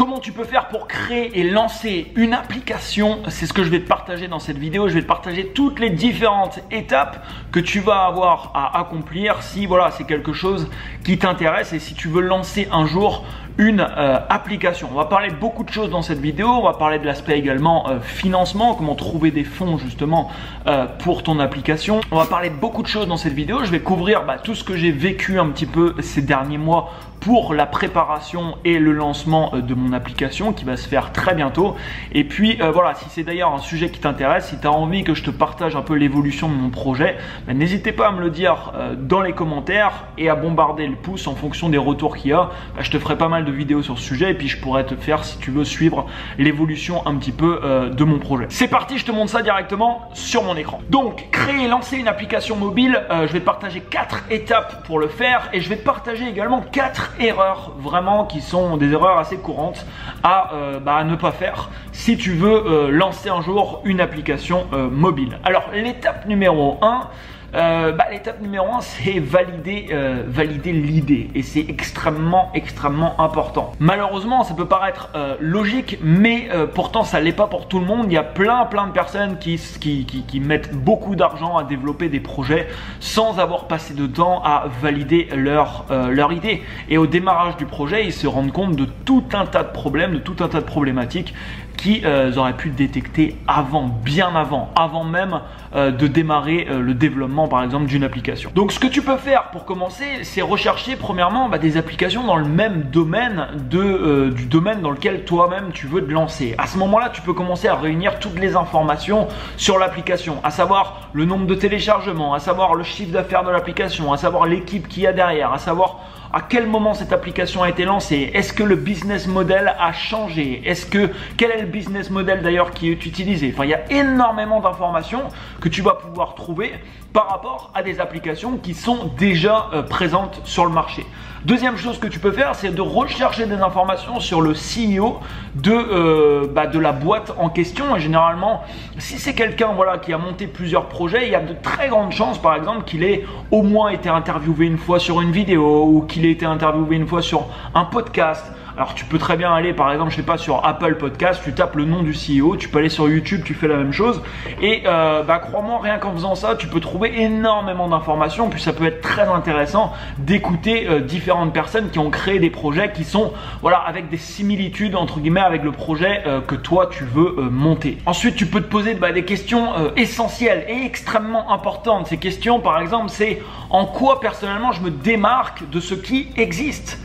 Comment tu peux faire pour créer et lancer une application? C'est ce que je vais te partager dans cette vidéo. Je vais te partager toutes les différentes étapes que tu vas avoir à accomplir si voilà, c'est quelque chose qui t'intéresse et si tu veux lancer un jour une euh, application. On va parler beaucoup de choses dans cette vidéo. On va parler de l'aspect également euh, financement, comment trouver des fonds justement euh, pour ton application. On va parler beaucoup de choses dans cette vidéo. Je vais couvrir bah, tout ce que j'ai vécu un petit peu ces derniers mois pour la préparation et le lancement de mon application qui va se faire très bientôt. Et puis voilà, si c'est d'ailleurs un sujet qui t'intéresse, si tu as envie que je te partage un peu l'évolution de mon projet, bah, n'hésitez pas à me le dire dans les commentaires et à bombarder le pouce en fonction des retours qu'il y a. Bah, je te ferai pas mal de vidéos sur ce sujet et puis je pourrais te faire si tu veux suivre l'évolution un petit peu euh, de mon projet. C'est parti, je te montre ça directement sur mon écran. Donc, créer et lancer une application mobile, euh, je vais partager quatre étapes pour le faire et je vais partager également quatre erreurs vraiment qui sont des erreurs assez courantes à, euh, bah, ne pas faire si tu veux lancer un jour une application mobile. Alors, l'étape numéro 1, euh, bah, L'étape numéro 1, c'est valider, euh, valider l'idée. Et c'est extrêmement, extrêmement important. Malheureusement, ça peut paraître euh, logique, mais pourtant, ça l'est pas pour tout le monde. Il y a plein, plein de personnes qui, qui, mettent beaucoup d'argent à développer des projets sans avoir passé de temps à valider leur idée. Et au démarrage du projet, ils se rendent compte de tout un tas de problèmes, de tout un tas de problématiques qu'ils auraient pu détecter avant, bien avant, avant même de démarrer le développement par exemple d'une application. Donc ce que tu peux faire pour commencer, c'est rechercher premièrement bah, des applications dans le même domaine euh, du domaine dans lequel toi-même tu veux te lancer. À ce moment-là, tu peux commencer à réunir toutes les informations sur l'application, à savoir le nombre de téléchargements, à savoir le chiffre d'affaires de l'application, à savoir l'équipe qu'il y a derrière, à savoir à quel moment cette application a été lancée? Est-ce que le business model a changé? Est-ce que quel est le business model d'ailleurs qui est utilisé? Il y a énormément d'informations que tu vas pouvoir trouver par rapport à des applications qui sont déjà euh, présentes sur le marché. Deuxième chose que tu peux faire, c'est de rechercher des informations sur le CEO de, euh, bah, de la boîte en question. Et généralement, si c'est quelqu'un voilà, qui a monté plusieurs projets, il y a de très grandes chances, par exemple, qu'il ait au moins été interviewé une fois sur une vidéo ou qu'il ait été interviewé une fois sur un podcast alors tu peux très bien aller par exemple, je sais pas, sur Apple Podcast, tu tapes le nom du CEO, tu peux aller sur YouTube, tu fais la même chose. Et euh, bah, crois-moi, rien qu'en faisant ça, tu peux trouver énormément d'informations. Puis ça peut être très intéressant d'écouter euh, différentes personnes qui ont créé des projets qui sont voilà avec des similitudes entre guillemets avec le projet euh, que toi tu veux monter. Ensuite, tu peux te poser bah, des questions essentielles et extrêmement importantes. Ces questions, par exemple, c'est en quoi personnellement je me démarque de ce qui existe?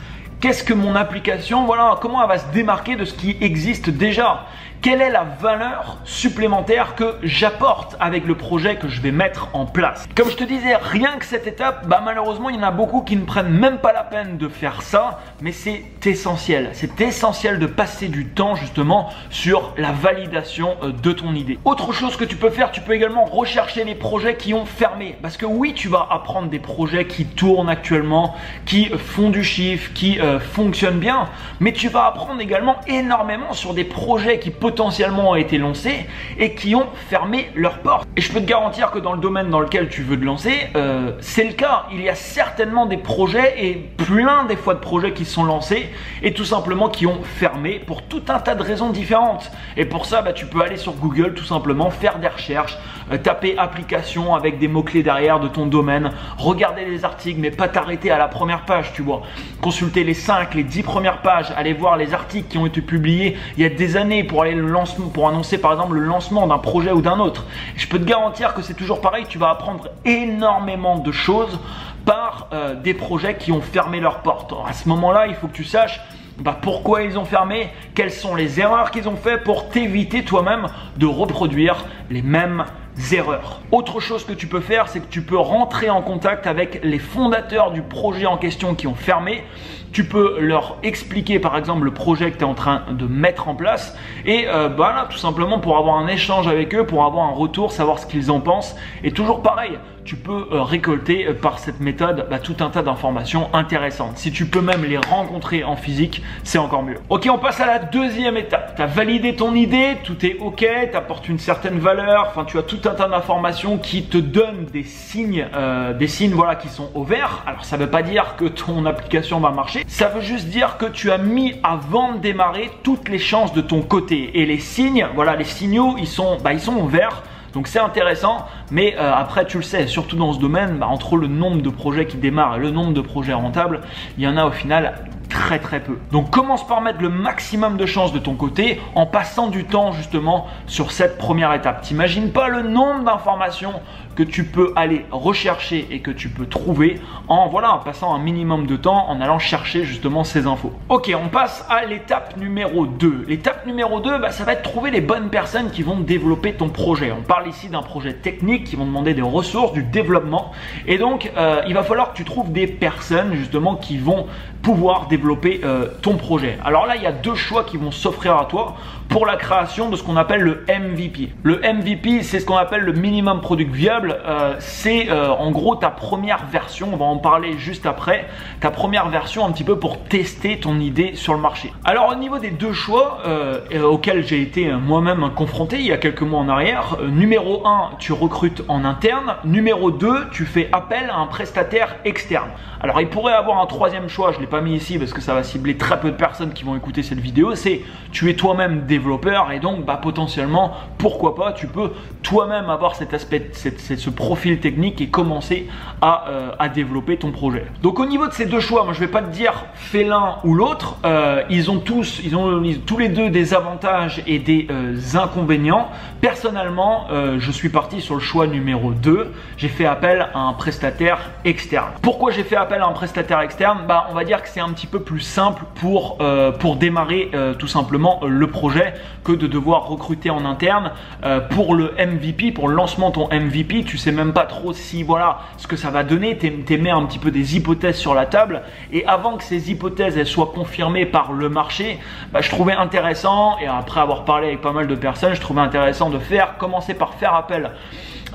Qu'est-ce que mon application, voilà, comment elle va se démarquer de ce qui existe déjà? Quelle est la valeur supplémentaire que j'apporte avec le projet que je vais mettre en place. Comme je te disais, rien que cette étape, bah malheureusement, il y en a beaucoup qui ne prennent même pas la peine de faire ça, mais c'est essentiel. C'est essentiel de passer du temps justement sur la validation euh, de ton idée. Autre chose que tu peux faire, tu peux également rechercher les projets qui ont fermé. Parce que oui, tu vas apprendre des projets qui tournent actuellement, qui font du chiffre, qui euh, fonctionnent bien, mais tu vas apprendre également énormément sur des projets qui potentiellement potentiellement ont été lancés et qui ont fermé leurs portes. Et je peux te garantir que dans le domaine dans lequel tu veux te lancer, euh, c'est le cas. Il y a certainement des projets et plein des fois de projets qui sont lancés et tout simplement qui ont fermé pour tout un tas de raisons différentes. Et pour ça, bah, tu peux aller sur Google tout simplement, faire des recherches, euh, taper application avec des mots-clés derrière de ton domaine, regarder les articles mais pas t'arrêter à la première page, tu vois. Consulter les 5, les 10 premières pages, aller voir les articles qui ont été publiés il y a des années pour annoncer par exemple le lancement d'un projet ou d'un autre. Je peux te garantir que c'est toujours pareil, tu vas apprendre énormément de choses par euh, des projets qui ont fermé leurs portes. à ce moment-là, il faut que tu saches bah, pourquoi ils ont fermé, quelles sont les erreurs qu'ils ont fait pour t'éviter toi-même de reproduire les mêmes erreurs. Autre chose que tu peux faire, c'est que tu peux rentrer en contact avec les fondateurs du projet en question qui ont fermé. Tu peux leur expliquer par exemple le projet que tu es en train de mettre en place et euh, bah tout simplement pour avoir un échange avec eux, pour avoir un retour, savoir ce qu'ils en pensent. Et toujours pareil, tu peux euh, récolter euh, par cette méthode bah, tout un tas d'informations intéressantes. Si tu peux même les rencontrer en physique, c'est encore mieux. Ok, on passe à la deuxième étape. Tu as validé ton idée, tout est ok, tu apportes une certaine valeur, enfin tu as tout un tas d'informations qui te donnent des signes, euh, des signes voilà qui sont au vert. Alors ça veut pas dire que ton application va marcher, ça veut juste dire que tu as mis avant de démarrer toutes les chances de ton côté. Et les signes, voilà, les signaux, ils sont, bah, ils sont au vert. Donc c'est intéressant, mais euh, après tu le sais, surtout dans ce domaine, bah, entre le nombre de projets qui démarrent et le nombre de projets rentables, il y en a au final très très peu. Donc commence par mettre le maximum de chances de ton côté en passant du temps justement sur cette première étape. T'imagines pas le nombre d'informations que tu peux aller rechercher et que tu peux trouver en voilà en passant un minimum de temps en allant chercher justement ces infos. Ok, on passe à l'étape numéro 2. L'étape numéro 2, bah, ça va être trouver les bonnes personnes qui vont développer ton projet. On parle ici d'un projet technique qui vont demander des ressources, du développement. Et donc, euh, il va falloir que tu trouves des personnes justement qui vont pouvoir développer euh, ton projet. Alors là, il y a deux choix qui vont s'offrir à toi pour la création de ce qu'on appelle le MVP. Le MVP, c'est ce qu'on appelle le minimum product viable. Euh, c'est euh, en gros ta première version, on va en parler juste après, ta première version un petit peu pour tester ton idée sur le marché. Alors au niveau des deux choix euh, auxquels j'ai été moi-même confronté il y a quelques mois en arrière, numéro 1, tu recrutes en interne, numéro 2, tu fais appel à un prestataire externe. Alors il pourrait avoir un troisième choix, je ne l'ai pas mis ici parce que ça va cibler très peu de personnes qui vont écouter cette vidéo, c'est tu es toi-même et donc bah, potentiellement, pourquoi pas, tu peux toi-même avoir cet aspect, ce profil technique et commencer à, euh, à, développer ton projet. Donc au niveau de ces deux choix, moi je vais pas te dire fais l'un ou l'autre, euh, ils ont tous, ils ont, tous les deux des avantages et des euh, inconvénients. Personnellement, je suis parti sur le choix numéro 2, j'ai fait appel à un prestataire externe. Pourquoi j'ai fait appel à un prestataire externe? Bah on va dire que c'est un petit peu plus simple pour, pour démarrer tout simplement le projet que de devoir recruter en interne pour le MVP, pour le lancement de ton MVP, tu sais même pas trop si voilà ce que ça va donner, tu mets un petit peu des hypothèses sur la table. Et avant que ces hypothèses elles soient confirmées par le marché, bah, je trouvais intéressant et après avoir parlé avec pas mal de personnes, je trouvais intéressant de faire commencer par faire appel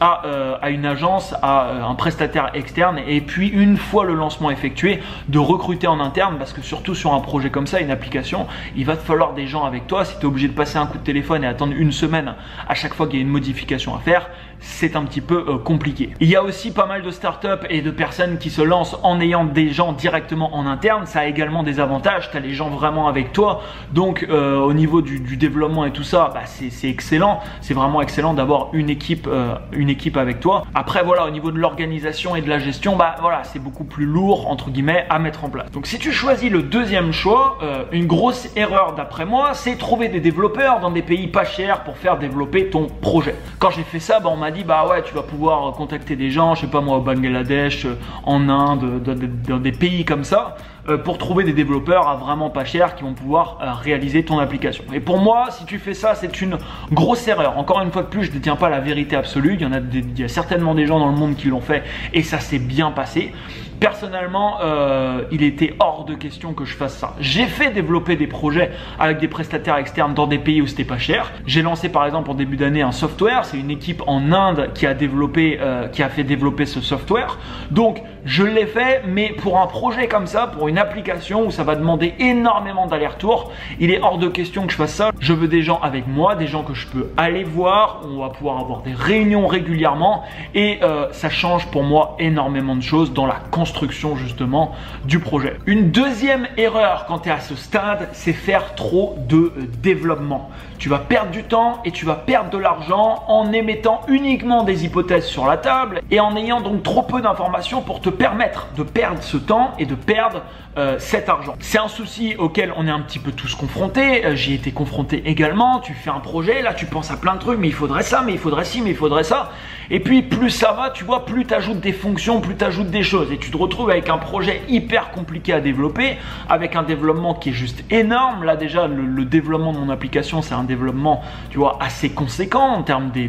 à, euh, à, une agence, à euh, un prestataire externe et puis une fois le lancement effectué, de recruter en interne parce que surtout sur un projet comme ça, une application, il va te falloir des gens avec toi. Si tu es obligé de passer un coup de téléphone et attendre une semaine à chaque fois qu'il y a une modification à faire, c'est un petit peu euh, compliqué. Il y a aussi pas mal de startups et de personnes qui se lancent en ayant des gens directement en interne. Ça a également des avantages. Tu as les gens vraiment avec toi. Donc euh, au niveau du, développement et tout ça, bah, c'est excellent. C'est vraiment excellent d'avoir une équipe, euh, une équipe avec toi. Après voilà, au niveau de l'organisation et de la gestion, bah voilà, c'est beaucoup plus lourd entre guillemets à mettre en place. Donc si tu choisis le deuxième choix, une grosse erreur d'après moi, c'est trouver des développeurs dans des pays pas chers pour faire développer ton projet. Quand j'ai fait ça, bah, on m'a dit bah ouais tu vas pouvoir contacter des gens, je sais pas moi au Bangladesh, euh, en Inde, dans, des pays comme ça, euh, pour trouver des développeurs à vraiment pas cher qui vont pouvoir euh, réaliser ton application. Et pour moi, si tu fais ça, c'est une grosse erreur. Encore une fois de plus, je ne détiens pas la vérité absolue. Il y en a, il y a certainement des gens dans le monde qui l'ont fait et ça s'est bien passé. Personnellement, euh, il était hors de question que je fasse ça. J'ai fait développer des projets avec des prestataires externes dans des pays où c'était pas cher. J'ai lancé par exemple en début d'année un software. C'est une équipe en Inde qui a développé, euh, qui a fait développer ce software. Donc je l'ai fait, mais pour un projet comme ça, pour une application où ça va demander énormément d'aller-retour, il est hors de question que je fasse ça. Je veux des gens avec moi, des gens que je peux aller voir. On va pouvoir avoir des réunions régulièrement et euh, ça change pour moi énormément de choses dans la construction justement du projet. Une deuxième erreur quand tu es à ce stade, c'est faire trop de développement. Tu vas perdre du temps et tu vas perdre de l'argent en émettant uniquement des hypothèses sur la table et en ayant donc trop peu d'informations pour te permettre de perdre ce temps et de perdre euh, cet argent. C'est un souci auquel on est un petit peu tous confrontés. Euh, j'y ai été confronté également. Tu fais un projet, là tu penses à plein de trucs, mais il faudrait ça, mais il faudrait ci, mais il faudrait ça. Et puis plus ça va, tu vois, plus tu ajoutes des fonctions, plus tu ajoutes des choses. Et tu te retrouves avec un projet hyper compliqué à développer, avec un développement qui est juste énorme. Là déjà, le, développement de mon application, c'est un développement, tu vois, assez conséquent en termes de,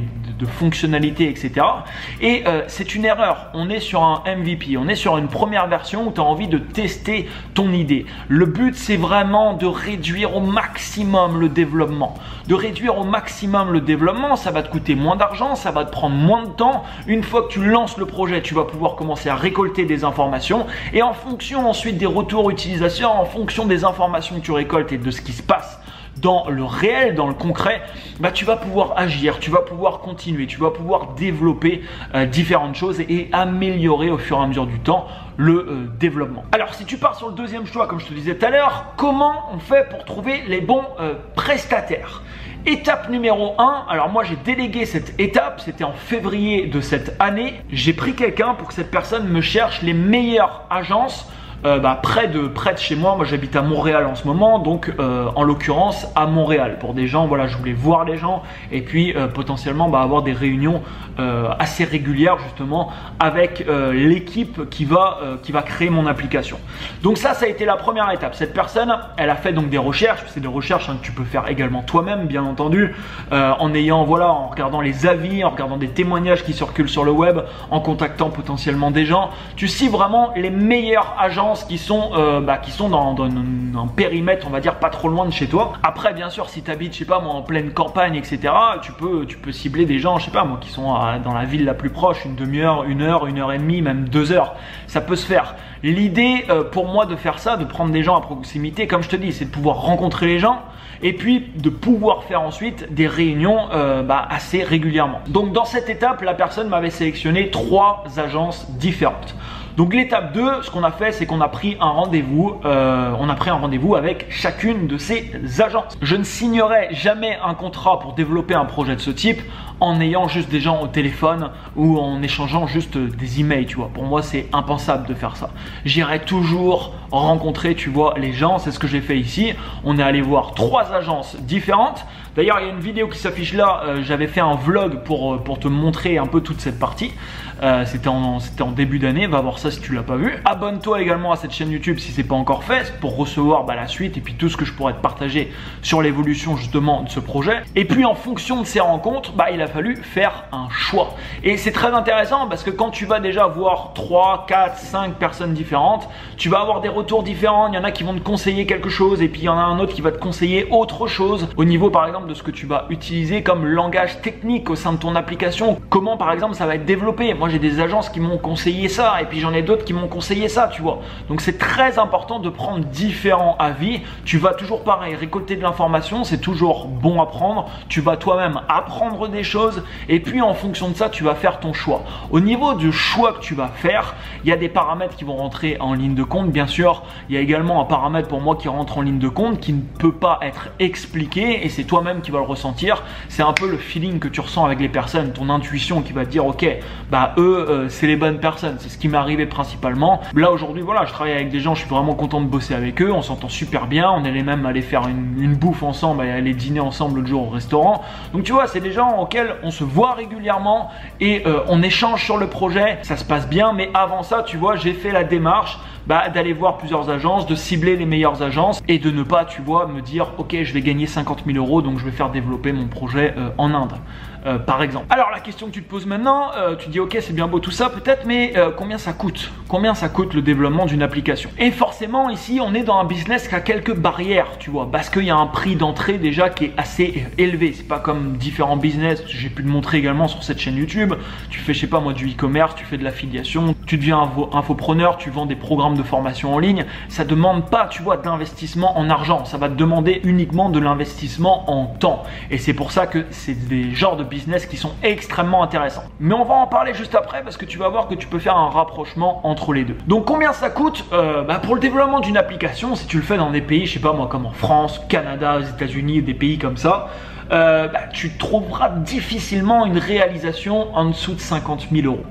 fonctionnalités, etc. Et euh, c'est une erreur. On est sur un MVP, on est sur une première version où tu as envie de tester ton idée. Le but, c'est vraiment de réduire au maximum le développement. De réduire au maximum le développement, ça va te coûter moins d'argent, ça va te prendre moins de temps. Une fois que tu lances le projet, tu vas pouvoir commencer à récolter des informations et en fonction ensuite des retours utilisateurs, en fonction des informations que tu récoltes et de ce qui se passe dans le réel, dans le concret, bah, tu vas pouvoir agir, tu vas pouvoir continuer, tu vas pouvoir développer euh, différentes choses et, améliorer au fur et à mesure du temps le euh, développement. Alors si tu pars sur le deuxième choix, comme je te disais tout à l'heure, comment on fait pour trouver les bons euh, prestataires? Étape numéro 1, alors moi j'ai délégué cette étape, c'était en février de cette année. J'ai pris quelqu'un pour que cette personne me cherche les meilleures agences euh, bah, près, de, près de chez moi. Moi, j'habite à Montréal en ce moment, donc euh, en l'occurrence à Montréal. Pour des gens, voilà, je voulais voir les gens et puis euh, potentiellement bah, avoir des réunions assez régulières justement avec l'équipe qui va qui va créer mon application. Donc ça, ça a été la première étape. Cette personne, elle a fait donc des recherches. C'est des recherches hein, que tu peux faire également toi-même, bien entendu, en ayant voilà, en regardant les avis, en regardant des témoignages qui circulent sur le web, en contactant potentiellement des gens. Tu cibles vraiment les meilleurs agents qui sont, euh, bah, qui sont dans, un périmètre, on va dire, pas trop loin de chez toi. Après, bien sûr, si tu habites, je sais pas moi, en pleine campagne, etc., tu peux, tu peux cibler des gens, je sais pas moi, qui sont dans la ville la plus proche, une demi-heure, une heure, une heure et demie, même deux heures. Ça peut se faire. L'idée euh, pour moi de faire ça, de prendre des gens à proximité, comme je te dis, c'est de pouvoir rencontrer les gens et puis de pouvoir faire ensuite des réunions euh, bah, assez régulièrement. Donc dans cette étape, la personne m'avait sélectionné trois agences différentes. Donc l'étape 2, ce qu'on a fait, c'est qu'on a pris un rendez-vous, euh, on a pris un rendez-vous avec chacune de ces agences. Je ne signerai jamais un contrat pour développer un projet de ce type en ayant juste des gens au téléphone ou en échangeant juste des emails, tu vois. Pour moi, c'est impensable de faire ça. J'irai toujours rencontrer, tu vois, les gens. C'est ce que j'ai fait ici. On est allé voir trois agences différentes. D'ailleurs, il y a une vidéo qui s'affiche là. Euh, j'avais fait un vlog pour, euh, pour te montrer un peu toute cette partie. Euh, c'était en, en, début d'année, va voir ça si tu l'as pas vu. Abonne-toi également à cette chaîne YouTube si c'est pas encore fait pour recevoir bah, la suite et puis tout ce que je pourrais te partager sur l'évolution justement de ce projet. Et puis en fonction de ces rencontres, bah, il a fallu faire un choix. Et c'est très intéressant parce que quand tu vas déjà voir 3, 4, 5 personnes différentes, tu vas avoir des retours différents. Il y en a qui vont te conseiller quelque chose et puis il y en a un autre qui va te conseiller autre chose au niveau par exemple de ce que tu vas utiliser comme langage technique au sein de ton application. Comment par exemple ça va être développé. Moi j'ai des agences qui m'ont conseillé ça et puis j'en ai d'autres qui m'ont conseillé ça, tu vois. Donc c'est très important de prendre différents avis. Tu vas toujours pareil récolter de l'information, c'est toujours bon à prendre. Tu vas toi-même apprendre des choses et puis en fonction de ça, tu vas faire ton choix. Au niveau du choix que tu vas faire, il y a des paramètres qui vont rentrer en ligne de compte, bien sûr. Il y a également un paramètre pour moi qui rentre en ligne de compte qui ne peut pas être expliqué et c'est toi-même qui va le ressentir. C'est un peu le feeling que tu ressens avec les personnes, ton intuition qui va te dire ok, bah euh, c'est les bonnes personnes. C'est ce qui m'est arrivé principalement. Là aujourd'hui, voilà, je travaille avec des gens, je suis vraiment content de bosser avec eux. On s'entend super bien. On allait même aller faire une, bouffe ensemble, aller dîner ensemble l'autre jour au restaurant. Donc tu vois, c'est des gens auxquels on se voit régulièrement et euh, on échange sur le projet. Ça se passe bien, mais avant ça, tu vois, j'ai fait la démarche bah, d'aller voir plusieurs agences, de cibler les meilleures agences et de ne pas, tu vois, me dire ok, je vais gagner 50 000 euros, donc je vais faire développer mon projet euh, en Inde. Euh, par exemple. Alors la question que tu te poses maintenant, euh, tu dis ok c'est bien beau tout ça peut-être, mais combien ça coûte? Combien ça coûte le développement d'une application? Et forcément ici on est dans un business qui a quelques barrières, tu vois, parce qu'il y a un prix d'entrée déjà qui est assez élevé. C'est pas comme différents business, j'ai pu te montrer également sur cette chaîne YouTube. Tu fais je sais pas moi du e-commerce, tu fais de l'affiliation, tu deviens infopreneur, tu vends des programmes de formation en ligne. Ça demande pas, tu vois, d'investissement en argent. Ça va te demander uniquement de l'investissement en temps. Et c'est pour ça que c'est des genres de business qui sont extrêmement intéressants. Mais on va en parler juste après parce que tu vas voir que tu peux faire un rapprochement entre les deux. Donc combien ça coûte euh, bah, Pour le développement d'une application, si tu le fais dans des pays, je sais pas moi, comme en France, Canada, aux États-Unis, des pays comme ça, euh, bah, tu trouveras difficilement une réalisation en dessous de 50 000 euros.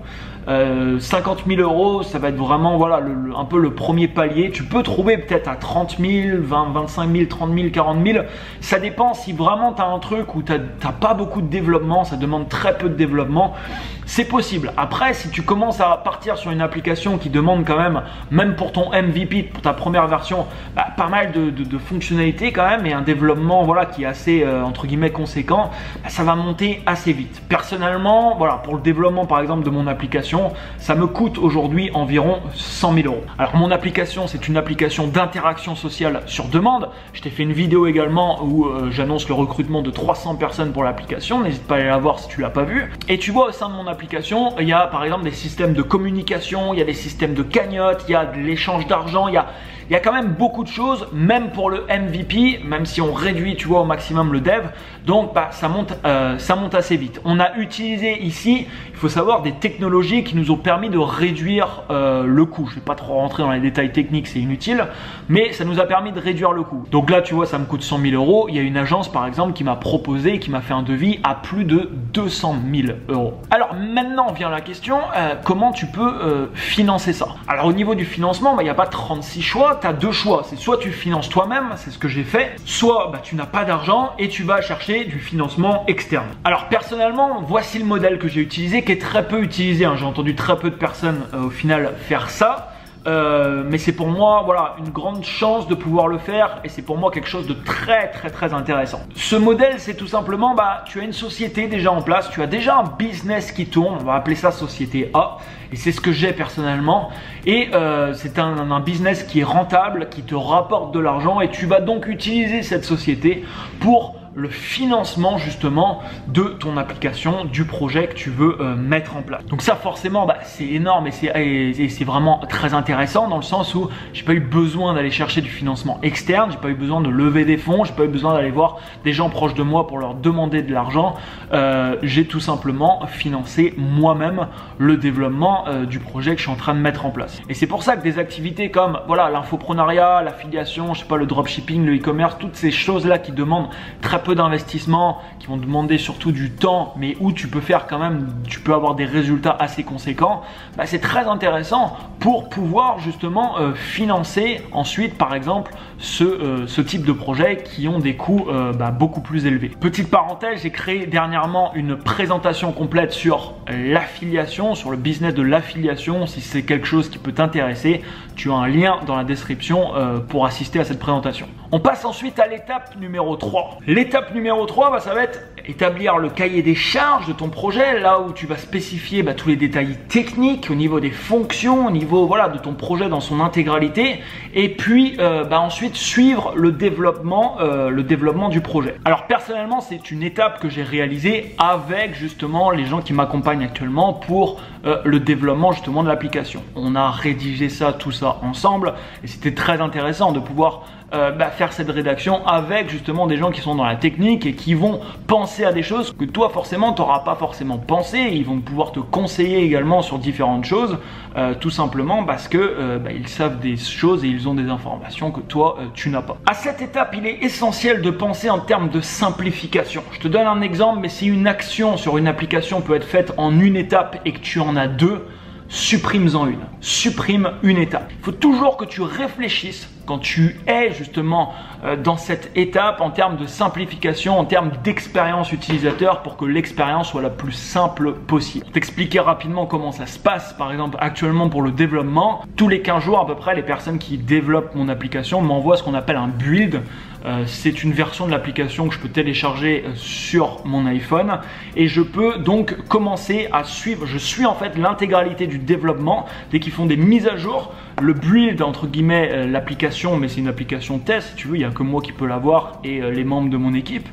50 000 euros, ça va être vraiment voilà un peu le premier palier. Tu peux trouver peut-être à 30 000, 20, 25 000, 30 000, 40 000. Ça dépend si vraiment tu as un truc où tu n'as pas beaucoup de développement, ça demande très peu de développement. C'est possible. Après, si tu commences à partir sur une application qui demande quand même, même pour ton MVP, pour ta première version, bah, pas mal de, fonctionnalités quand même et un développement voilà qui est assez euh, entre guillemets conséquent, bah, ça va monter assez vite. Personnellement, voilà, pour le développement par exemple de mon application, ça me coûte aujourd'hui environ 100 000 euros. Alors mon application, c'est une application d'interaction sociale sur demande. Je t'ai fait une vidéo également où euh, j'annonce le recrutement de 300 personnes pour l'application. N'hésite pas à aller la voir si tu l'as pas vu. Et tu vois au sein de mon application il y a par exemple des systèmes de communication, il y a des systèmes de cagnotte, il y a de l'échange d'argent, il y a il y a quand même beaucoup de choses, même pour le MVP, même si on réduit, tu vois, au maximum le dev. Donc, bah, ça monte, euh, ça monte assez vite. On a utilisé ici, il faut savoir, des technologies qui nous ont permis de réduire euh, le coût. Je ne vais pas trop rentrer dans les détails techniques, c'est inutile, mais ça nous a permis de réduire le coût. Donc là, tu vois, ça me coûte 100 000 euros. Il y a une agence, par exemple, qui m'a proposé, qui m'a fait un devis à plus de 200 000 euros. Alors maintenant vient la question, euh, comment tu peux financer ça? Alors au niveau du financement, bah, il n'y a pas 36 choix tu as deux choix. C'est soit tu finances toi-même, c'est ce que j'ai fait, soit bah, tu n'as pas d'argent et tu vas chercher du financement externe. Alors personnellement, voici le modèle que j'ai utilisé, qui est très peu utilisé. Hein. J'ai entendu très peu de personnes euh, au final faire ça. Euh, mais c'est pour moi voilà une grande chance de pouvoir le faire et c'est pour moi quelque chose de très très très intéressant. Ce modèle c'est tout simplement bah tu as une société déjà en place, tu as déjà un business qui tourne, on va appeler ça société A et c'est ce que j'ai personnellement et euh, c'est un, un business qui est rentable, qui te rapporte de l'argent et tu vas donc utiliser cette société pour le financement justement de ton application, du projet que tu veux euh, mettre en place. Donc ça forcément bah, c'est énorme et c'est vraiment très intéressant dans le sens où j'ai pas eu besoin d'aller chercher du financement externe, j'ai pas eu besoin de lever des fonds, j'ai pas eu besoin d'aller voir des gens proches de moi pour leur demander de l'argent. Euh, j'ai tout simplement financé moi-même le développement euh, du projet que je suis en train de mettre en place. Et c'est pour ça que des activités comme voilà l'infoprenariat, l'affiliation, je sais pas le dropshipping, le e-commerce, toutes ces choses là qui demandent très peu d'investissement, qui vont demander surtout du temps, mais où tu peux faire quand même, tu peux avoir des résultats assez conséquents, bah, c'est très intéressant pour pouvoir justement euh, financer ensuite, par exemple, ce, euh, type de projet qui ont des coûts euh, bah, beaucoup plus élevés. Petite parenthèse, j'ai créé dernièrement une présentation complète sur l'affiliation, sur le business de l'affiliation. Si c'est quelque chose qui peut t'intéresser, tu as un lien dans la description pour assister à cette présentation. On passe ensuite à l'étape numéro 3. L'étape numéro 3, bah, ça va être établir le cahier des charges de ton projet, là où tu vas spécifier bah, tous les détails techniques au niveau des fonctions, au niveau de ton projet dans son intégralité, et puis euh, bah, ensuite suivre le développement, euh, le développement du projet. Alors personnellement, c'est une étape que j'ai réalisée avec justement les gens qui m'accompagnent actuellement pour euh, le développement justement de l'application. On a rédigé ça, tout ça ensemble, et c'était très intéressant de pouvoir euh, bah, faire cette rédaction avec justement des gens qui sont dans la technique et qui vont penser à des choses que toi forcément tu n'auras pas forcément pensé. Ils vont pouvoir te conseiller également sur différentes choses, euh, tout simplement parce que euh, bah, ils savent des choses et ils ont des informations que toi tu n'as pas. À cette étape, il est essentiel de penser en termes de simplification. Je te donne un exemple, mais si une action sur une application peut être faite en une étape et que tu en as deux, supprime-en une. Supprime une étape. Il faut toujours que tu réfléchisses quand tu es justement euh, dans cette étape en termes de simplification, en termes d'expérience utilisateur pour que l'expérience soit la plus simple possible. T'expliquer rapidement comment ça se passe, par exemple actuellement pour le développement, tous les 15 jours à peu près, les personnes qui développent mon application m'envoient ce qu'on appelle un build. Euh, c'est une version de l'application que je peux télécharger euh, sur mon iPhone et je peux donc commencer à suivre, je suis en fait l'intégralité du développement dès qu'ils font des mises à jour, le build entre guillemets l'application mais c'est une application test si tu veux, il y a que moi qui peux l'avoir et euh, les membres de mon équipe,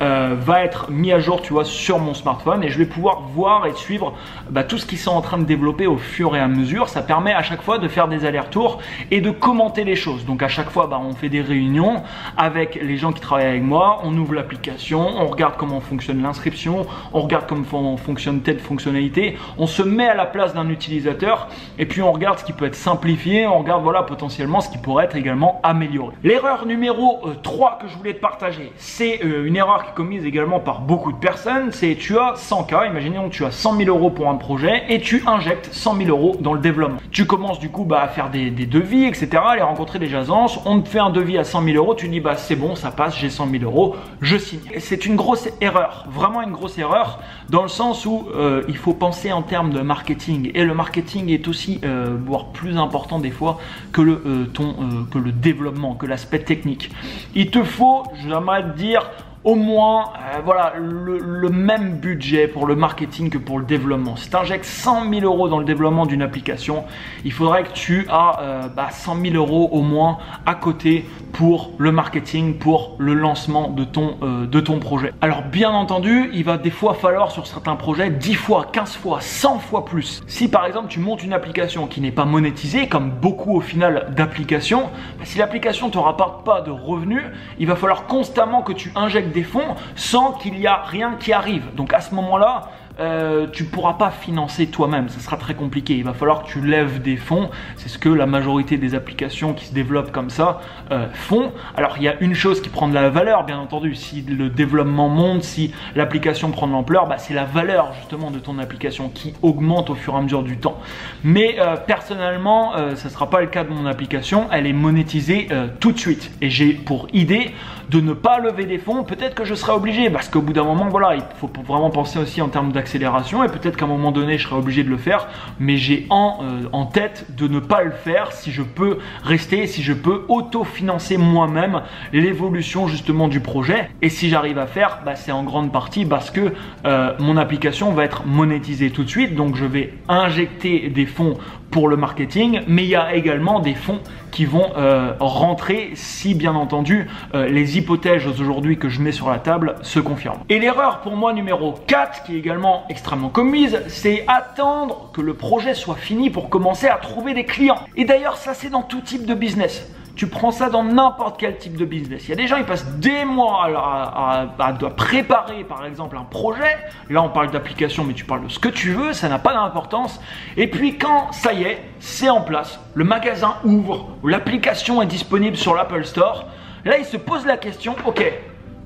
euh, va être mis à jour, tu vois, sur mon smartphone et je vais pouvoir voir et suivre bah, tout ce qu'ils sont en train de développer au fur et à mesure. Ça permet à chaque fois de faire des allers-retours et de commenter les choses. Donc à chaque fois, bah, on fait des réunions avec les gens qui travaillent avec moi, on ouvre l'application, on regarde comment fonctionne l'inscription, on regarde comment fonctionne telle fonctionnalité, on se met à la place d'un utilisateur et puis on regarde ce qui peut être simplifié, on regarde voilà potentiellement ce qui pourrait être également amélioré. L'erreur numéro 3 euh, que je voulais te partager, c'est euh, une erreur qui commise également par beaucoup de personnes, c'est tu as 100 k, imaginons que tu as 100 000 euros pour un projet et tu injectes 100 000 euros dans le développement. Tu commences du coup bah, à faire des, devis, etc., aller rencontrer des agences, on te fait un devis à 100 000 euros, tu dis bah c'est bon, ça passe, j'ai 100 000 euros, je signe. C'est une grosse erreur, vraiment une grosse erreur, dans le sens où euh, il faut penser en termes de marketing et le marketing est aussi, euh, voire plus important des fois que le, euh, ton, que le développement, que l'aspect technique. Il te faut, j'aimerais te dire, au moins euh, voilà, le, même budget pour le marketing que pour le développement. Si tu injectes 100 000 euros dans le développement d'une application, il faudrait que tu as 100 000 euros au moins à côté pour le marketing, pour le lancement de ton, euh, de ton projet. Alors bien entendu, il va des fois falloir sur certains projets 10 fois, 15 fois, 100 fois plus. Si par exemple tu montes une application qui n'est pas monétisée, comme beaucoup au final d'applications, bah, si l'application ne te rapporte pas de revenus, il va falloir constamment que tu injectes des fonds sans qu'il y a rien qui arrive. Donc à ce moment-là, euh, tu ne pourras pas financer toi-même, ça sera très compliqué. Il va falloir que tu lèves des fonds. C'est ce que la majorité des applications qui se développent comme ça euh, font. Alors il y a une chose qui prend de la valeur, bien entendu. Si le développement monte, si l'application prend de l'ampleur, bah, c'est la valeur justement de ton application qui augmente au fur et à mesure du temps. Mais euh, personnellement, ce ne sera pas le cas de mon application. Elle est monétisée tout de suite. Et j'ai pour idée de ne pas lever des fonds. Peut-être que je serai obligé parce qu'au bout d'un moment, voilà, il faut vraiment penser aussi en termes d'accès et peut-être qu'à un moment donné je serai obligé de le faire, mais j'ai en, euh, en tête de ne pas le faire si je peux rester, si je peux auto-financer moi-même l'évolution justement du projet. Et si j'arrive à faire, bah, c'est en grande partie parce que euh, mon application va être monétisée tout de suite, donc je vais injecter des fonds pour le marketing, mais il y a également des fonds qui vont euh, rentrer si bien entendu euh, les hypothèses aujourd'hui que je mets sur la table se confirment. Et l'erreur pour moi numéro 4 qui est également extrêmement commise, c'est attendre que le projet soit fini pour commencer à trouver des clients. Et d'ailleurs ça c'est dans tout type de business. Tu prends ça dans n'importe quel type de business. Il y a des gens, ils passent des mois à, à, préparer, par exemple, un projet. Là, on parle d'application, mais tu parles de ce que tu veux, ça n'a pas d'importance. Et puis, quand ça y est, c'est en place, le magasin ouvre, l'application est disponible sur l'Apple Store, là, il se pose la question, ok,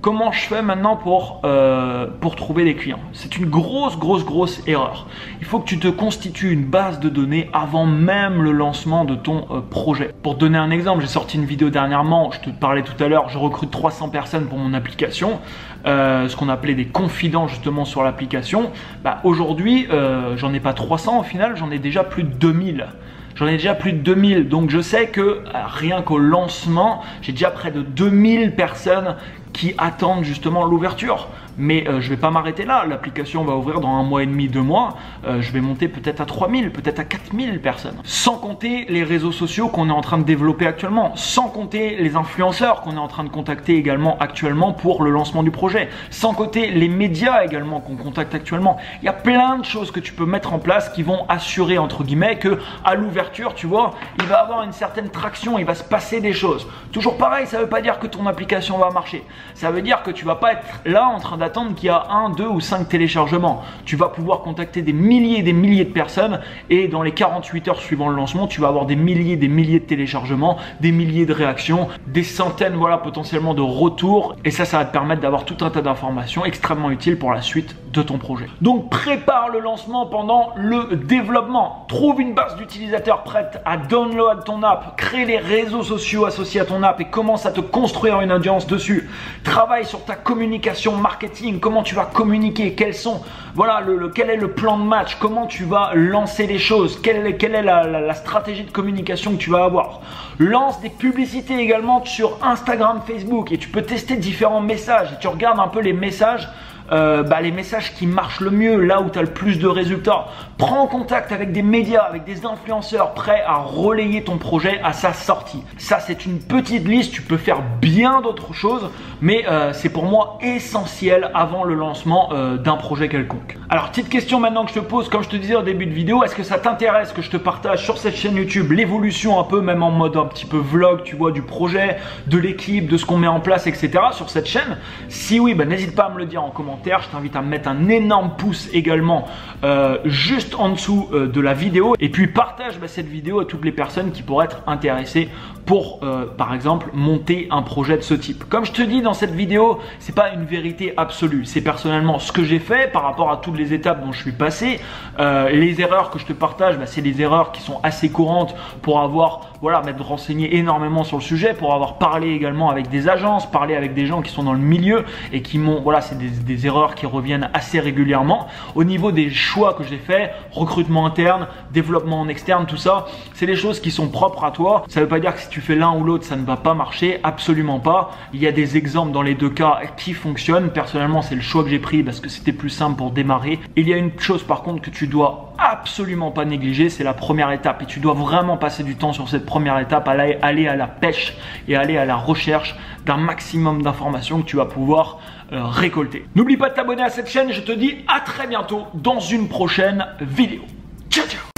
Comment je fais maintenant pour, euh, pour trouver des clients C'est une grosse, grosse, grosse erreur. Il faut que tu te constitues une base de données avant même le lancement de ton euh, projet. Pour donner un exemple, j'ai sorti une vidéo dernièrement, je te parlais tout à l'heure, je recrute 300 personnes pour mon application, euh, ce qu'on appelait des confidents justement sur l'application. Bah, Aujourd'hui, j'en ai pas 300 au final, j'en ai déjà plus de 2000. J'en ai déjà plus de 2000, donc je sais que rien qu'au lancement, j'ai déjà près de 2000 personnes qui attendent justement l'ouverture. Mais euh, je ne vais pas m'arrêter là. L'application va ouvrir dans un mois et demi, deux mois. Euh, je vais monter peut-être à 3000, peut-être à 4000 personnes. Sans compter les réseaux sociaux qu'on est en train de développer actuellement. Sans compter les influenceurs qu'on est en train de contacter également actuellement pour le lancement du projet. Sans compter les médias également qu'on contacte actuellement. Il y a plein de choses que tu peux mettre en place qui vont assurer entre guillemets que à l'ouverture, tu vois, il va avoir une certaine traction, il va se passer des choses. Toujours pareil, ça ne veut pas dire que ton application va marcher. Ça veut dire que tu vas pas être là en train qu'il y a un, deux ou cinq téléchargements. Tu vas pouvoir contacter des milliers et des milliers de personnes et dans les 48 heures suivant le lancement, tu vas avoir des milliers et des milliers de téléchargements, des milliers de réactions, des centaines, voilà, potentiellement de retours. Et ça, ça va te permettre d'avoir tout un tas d'informations extrêmement utiles pour la suite de ton projet. Donc prépare le lancement pendant le développement. Trouve une base d'utilisateurs prête à download ton app, crée les réseaux sociaux associés à ton app et commence à te construire une audience dessus. Travaille sur ta communication marketing, comment tu vas communiquer, quels sont, voilà, le, quel est le plan de match, comment tu vas lancer les choses, quelle, est la, la stratégie de communication que tu vas avoir. Lance des publicités également sur Instagram, Facebook et tu peux tester différents messages et tu regardes un peu les messages euh, bah, les messages qui marchent le mieux, là où tu as le plus de résultats. Prends contact avec des médias, avec des influenceurs prêts à relayer ton projet à sa sortie. Ça, c'est une petite liste, tu peux faire bien d'autres choses, mais euh, c'est pour moi essentiel avant le lancement euh, d'un projet quelconque. Alors, petite question maintenant que je te pose, comme je te disais au début de vidéo, est-ce que ça t'intéresse que je te partage sur cette chaîne YouTube l'évolution un peu, même en mode un petit peu vlog, tu vois, du projet, de l'équipe, de ce qu'on met en place, etc. sur cette chaîne? Si oui, bah, n'hésite pas à me le dire en commentaire Je t'invite à mettre un énorme pouce également euh, juste en dessous euh, de la vidéo. Et puis partage bah, cette vidéo à toutes les personnes qui pourraient être intéressées pour, euh, par exemple, monter un projet de ce type. Comme je te dis dans cette vidéo, c'est pas une vérité absolue. C'est personnellement ce que j'ai fait par rapport à toutes les étapes dont je suis passé. les erreurs que je te partage, bah, c'est des erreurs qui sont assez courantes pour avoir, voilà, m'être renseigné énormément sur le sujet, pour avoir parlé également avec des agences, parler avec des gens qui sont dans le milieu et qui m'ont, voilà, c'est des, des erreurs qui reviennent assez régulièrement. Au niveau des choix que j'ai fait, recrutement interne, développement en externe, tout ça, c'est des choses qui sont propres à toi. Ça ne veut pas dire que si tu fais l'un ou l'autre, ça ne va pas marcher, absolument pas. Il y a des exemples dans les deux cas qui fonctionnent. Personnellement, c'est le choix que j'ai pris parce que c'était plus simple pour démarrer. Il y a une chose par contre que tu dois absolument pas négliger, c'est la première étape. Et tu dois vraiment passer du temps sur cette première étape, aller, aller à la pêche et aller à la recherche d'un maximum d'informations que tu vas pouvoir euh, récolter. N'oublie pas de t'abonner à cette chaîne, je te dis à très bientôt dans une prochaine vidéo. Ciao ciao